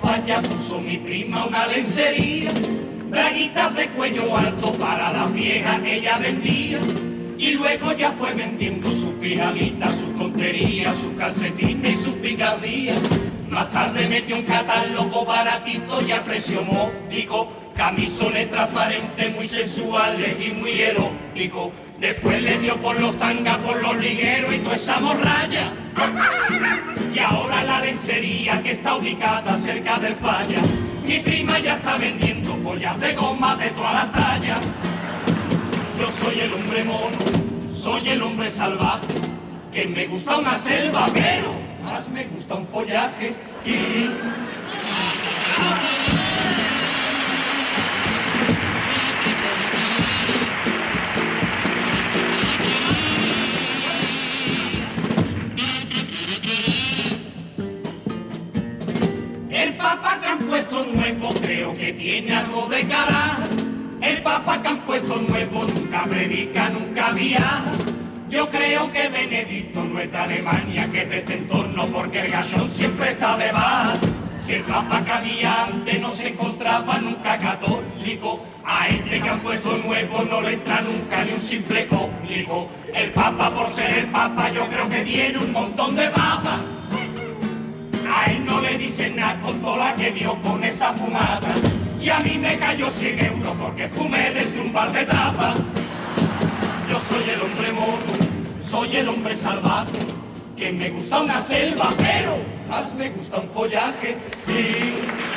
falla puso mi prima una lencería, braguitas de cuello alto para las viejas ella vendía. Y luego ya fue vendiendo sus pijamitas, sus tonterías, sus calcetines y sus picardías. Más tarde metió un catálogo baratito y a precio módico, camisones transparentes muy sensuales y muy eróticos. Después le dio por los tangas, por los ligueros y toda esa morralla. Y ahora la lencería que está ubicada cerca del falla. Mi prima ya está vendiendo pollas de goma de todas las tallas. Yo soy el hombre mono, soy el hombre salvaje, que me gusta una selva, pero más me gusta un follaje y... puesto nuevo creo que tiene algo de cara. El papa que han puesto nuevo nunca predica, nunca viaja. Yo creo que Benedicto no es de Alemania, que es de este entorno, porque el gachón siempre está de. Si el papa que había antes no se encontraba nunca católico, a este que han puesto nuevo no le entra nunca ni un simple cólico. El papa por ser el papa yo creo que tiene un montón de papas. A él no le dicen nada con toda la que vio con esa fumada. Y a mí me cayó 100 euros porque fumé desde un bar de tapa. Yo soy el hombre mono, soy el hombre salvaje, que me gusta una selva, pero más me gusta un follaje. Y...